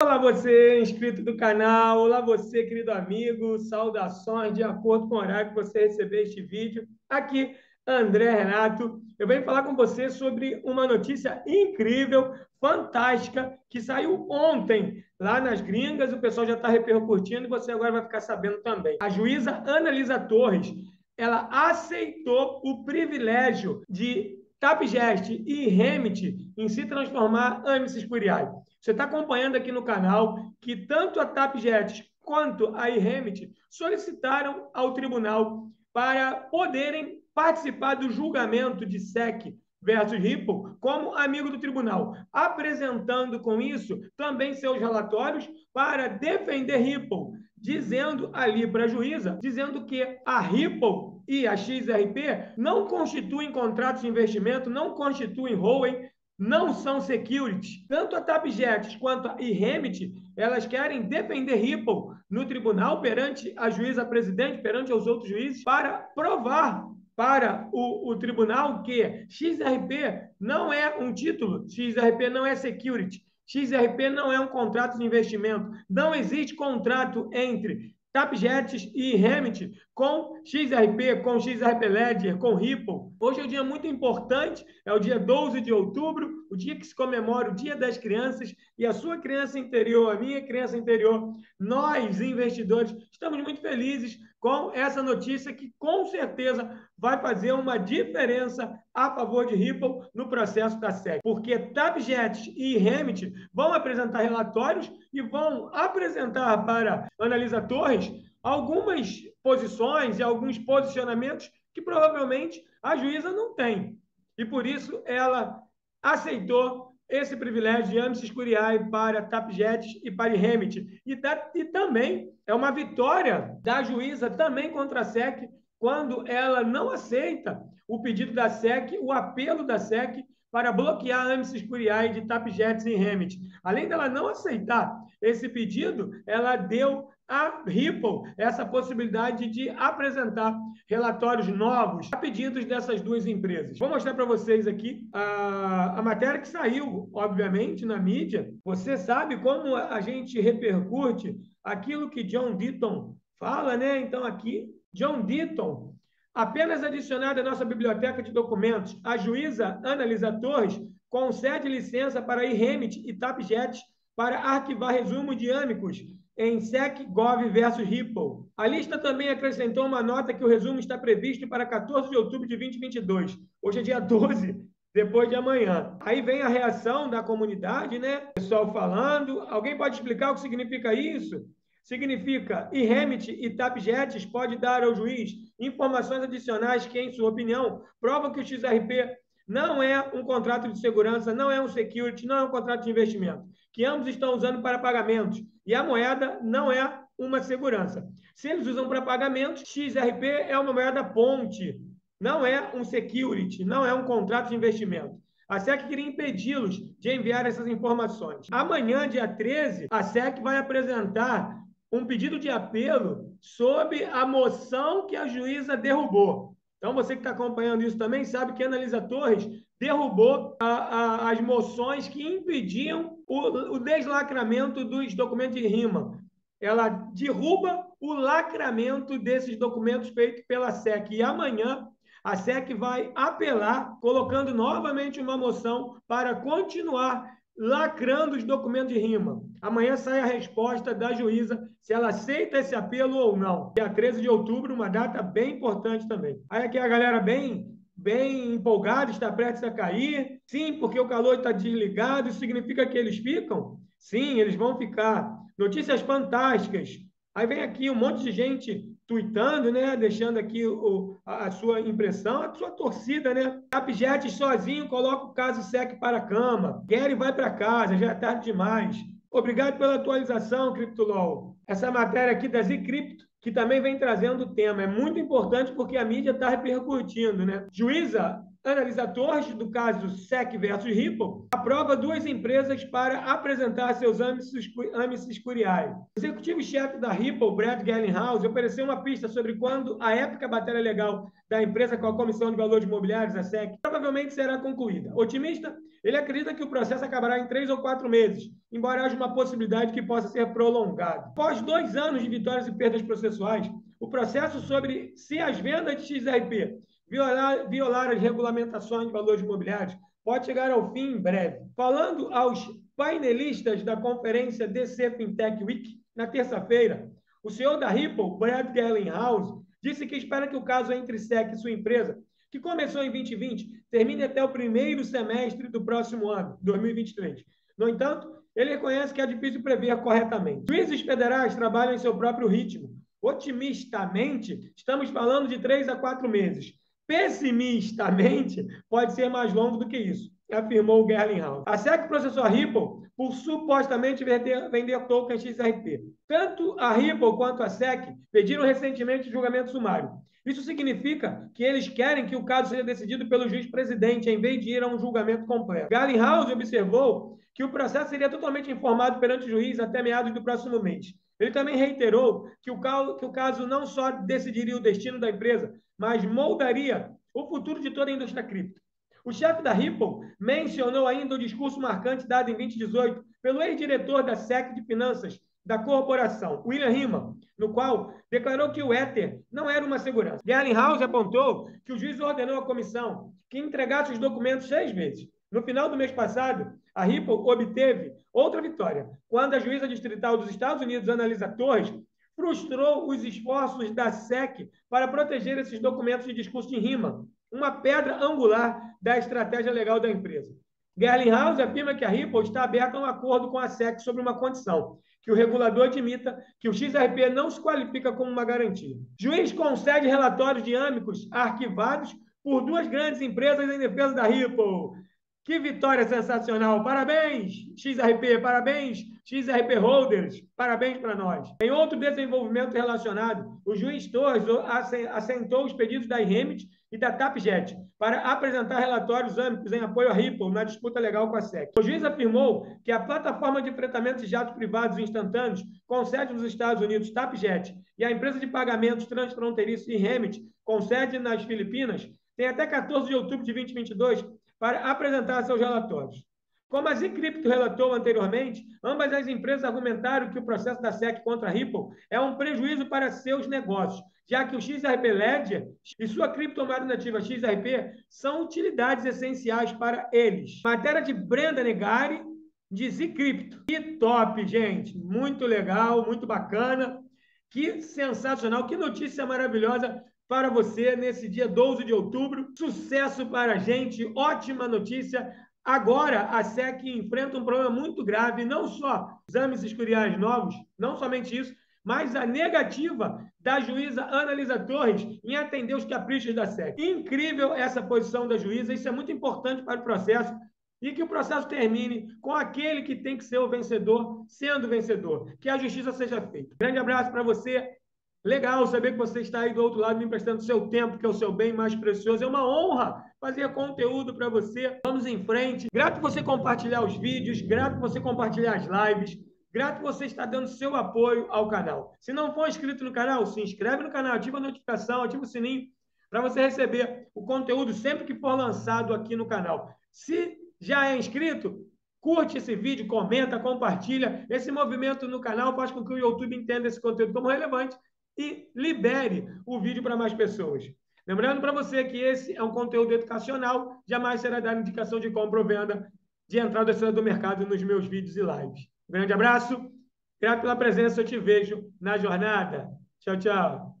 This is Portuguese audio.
Olá você, inscrito do canal, olá você, querido amigo, saudações de acordo com o horário que você receber este vídeo. Aqui, André Renato, eu venho falar com você sobre uma notícia incrível, fantástica, que saiu ontem lá nas gringas, o pessoal já está repercutindo e você agora vai ficar sabendo também. A juíza Analisa Torres, ela aceitou o privilégio de Tapgest e Remit em se transformar Amicis Curiae. Você está acompanhando aqui no canal que tanto a Tapjet quanto a Iremit solicitaram ao tribunal para poderem participar do julgamento de SEC versus Ripple como amigo do tribunal, apresentando com isso também seus relatórios para defender Ripple, dizendo ali para a juíza, dizendo que a Ripple e a XRP não constituem contratos de investimento, não constituem holding, não são securities. Tanto a Tapjet quanto a Remit, elas querem defender Ripple no tribunal perante a juíza presidente, perante os outros juízes, para provar para o, o, tribunal que XRP não é um título, XRP não é security, XRP não é um contrato de investimento. Não existe contrato entre Tapjet e Remit com XRP, com XRP Ledger, com Ripple. Hoje é um dia muito importante, é o dia 12 de outubro, o dia que se comemora o Dia das Crianças, e a sua criança interior, a minha criança interior, nós, investidores, estamos muito felizes com essa notícia que com certeza vai fazer uma diferença a favor de Ripple no processo da SEC. Porque Tabjet e Remit vão apresentar relatórios e vão apresentar para Analisa Torres algumas posições e alguns posicionamentos que provavelmente a juíza não tem. E por isso ela aceitou esse privilégio de Amicis Curiae para Tapjet e para Remit. E, da, e também é uma vitória da juíza também contra a SEC quando ela não aceita o pedido da SEC, o apelo da SEC para bloquear Amicis Curiae de Tapjet e Remit. Além dela não aceitar esse pedido, ela deu a Ripple essa possibilidade de apresentar relatórios novos a pedidos dessas duas empresas. Vou mostrar para vocês aqui a, a matéria que saiu, obviamente, na mídia. Você sabe como a gente repercute aquilo que John Deaton fala, né? Então, aqui, John Deaton, apenas adicionado à nossa biblioteca de documentos, a juíza Analisa Torres concede licença para IREMIT e TAPJET para arquivar resumos dinâmicos em SecGov versus Ripple. A lista também acrescentou uma nota que o resumo está previsto para 14 de outubro de 2022. Hoje é dia 12, depois de amanhã. Aí vem a reação da comunidade, né? Pessoal falando. Alguém pode explicar o que significa isso? Significa Iremit e Tapjetes pode dar ao juiz informações adicionais que, em sua opinião, provam que o XRP não é um contrato de segurança, não é um security, não é um contrato de investimento, que ambos estão usando para pagamentos e a moeda não é uma segurança. Se eles usam para pagamentos, XRP é uma moeda ponte, não é um security, não é um contrato de investimento. A SEC queria impedi-los de enviar essas informações. Amanhã, dia 13, a SEC vai apresentar um pedido de apelo sobre a moção que a juíza derrubou. Então, você que está acompanhando isso também sabe que a Analisa Torres derrubou a, a, as moções que impediam o, o deslacramento dos documentos de rima. Ela derruba o lacramento desses documentos feitos pela SEC. E amanhã a SEC vai apelar, colocando novamente uma moção para continuar lacrando os documentos de rima. Amanhã sai a resposta da juíza se ela aceita esse apelo ou não. Dia 13 de outubro, uma data bem importante também. Aí aqui a galera bem bem empolgado, está prestes a cair. Sim, porque o calor está desligado, isso significa que eles ficam? Sim, eles vão ficar. Notícias fantásticas. Aí vem aqui um monte de gente tweetando, né? Deixando aqui o, a, a, sua impressão, a sua torcida, né? Capjet sozinho coloca o caso SEC para a cama. Gary vai para casa, já é tarde demais. Obrigado pela atualização, CryptoLol. Essa matéria aqui da Zcrypto que também vem trazendo o tema. É muito importante porque a mídia está repercutindo, né? Juíza analisadores do caso SEC versus Ripple aprova duas empresas para apresentar seus âmbitos curiais. O executivo-chefe da Ripple, Brad Gellinghouse, ofereceu uma pista sobre quando a épica batalha legal da empresa com a Comissão de Valores Imobiliários, a SEC, provavelmente será concluída. Otimista, ele acredita que o processo acabará em três ou quatro meses, embora haja uma possibilidade que possa ser prolongado. Após dois anos de vitórias e perdas processuais, o processo sobre se as vendas de XRP violar, violar as regulamentações de valores imobiliários pode chegar ao fim em breve. Falando aos painelistas da conferência DC Fintech Week, na terça-feira, o senhor da Ripple, Brad Gellinghouse, disse que espera que o caso entre SEC e sua empresa, que começou em 2020, termine até o primeiro semestre do próximo ano, 2023. No entanto, ele reconhece que é difícil prever corretamente. Juízes federais trabalham em seu próprio ritmo. Otimistamente, estamos falando de três a quatro meses. Pessimistamente, pode ser mais longo do que isso, afirmou o Gerlinghaus. A SEC processou a Ripple por supostamente vender, vender token XRP. Tanto a Ripple quanto a SEC pediram recentemente julgamento sumário. Isso significa que eles querem que o caso seja decidido pelo juiz presidente, em vez de ir a um julgamento completo. Garlinghouse observou que o processo seria totalmente informado perante o juiz até meados do próximo mês. Ele também reiterou que o, caso, que o caso não só decidiria o destino da empresa, mas moldaria o futuro de toda a indústria cripto. O chefe da Ripple mencionou ainda o discurso marcante dado em 2018 pelo ex-diretor da SEC de Finanças da corporação, William Riemann, no qual declarou que o Ether não era uma segurança. House apontou que o juiz ordenou à comissão que entregasse os documentos seis vezes. No final do mês passado, a Ripple obteve outra vitória, quando a juíza distrital dos Estados Unidos, Analisa Torres, frustrou os esforços da SEC para proteger esses documentos de discurso de rima, uma pedra angular da estratégia legal da empresa. Gerlinghouse afirma que a Ripple está aberta a um acordo com a SEC sobre uma condição, que o regulador admita que o XRP não se qualifica como uma garantia. Juiz concede relatórios dinâmicos arquivados por duas grandes empresas em defesa da Ripple. Que vitória sensacional! Parabéns, XRP, parabéns, XRP Holders, parabéns para nós. Em outro desenvolvimento relacionado, o juiz Torres assentou os pedidos da Remit e da TapJet para apresentar relatórios amplos em apoio à Ripple na disputa legal com a SEC. O juiz afirmou que a plataforma de fretamento de jatos privados instantâneos com sede nos Estados Unidos, TapJet, e a empresa de pagamentos transfronteiriços Remit, com sede nas Filipinas, tem até 14 de outubro de 2022 para apresentar seus relatórios. Como a Zcrypto relatou anteriormente, ambas as empresas argumentaram que o processo da SEC contra a Ripple é um prejuízo para seus negócios, já que o XRP Ledger e sua criptomoeda nativa XRP são utilidades essenciais para eles. Matéria de Brenda Negari, de Zcrypto. Que top, gente! Muito legal, muito bacana. Que sensacional, que notícia maravilhosa para você nesse dia 12 de outubro. Sucesso para a gente, ótima notícia. Agora, a SEC enfrenta um problema muito grave, não só exames escuriais novos, não somente isso, mas a negativa da juíza Analisa Torres em atender os caprichos da SEC. Incrível essa posição da juíza, isso é muito importante para o processo e que o processo termine com aquele que tem que ser o vencedor sendo vencedor, que a justiça seja feita. Grande abraço para você, Legal saber que você está aí do outro lado me emprestando seu tempo, que é o seu bem mais precioso. É uma honra fazer conteúdo para você. Vamos em frente. Grato você compartilhar os vídeos, grato você compartilhar as lives. Grato você estar dando seu apoio ao canal. Se não for inscrito no canal, se inscreve no canal, ativa a notificação, ativa o sininho para você receber o conteúdo sempre que for lançado aqui no canal. Se já é inscrito, curte esse vídeo, comenta, compartilha. Esse movimento no canal faz com que o YouTube entenda esse conteúdo como relevante e libere o vídeo para mais pessoas. Lembrando para você que esse é um conteúdo educacional, jamais será dar indicação de compra ou venda de entrada ou do mercado nos meus vídeos e lives. Um grande abraço, grato pela presença, eu te vejo na jornada. Tchau, tchau.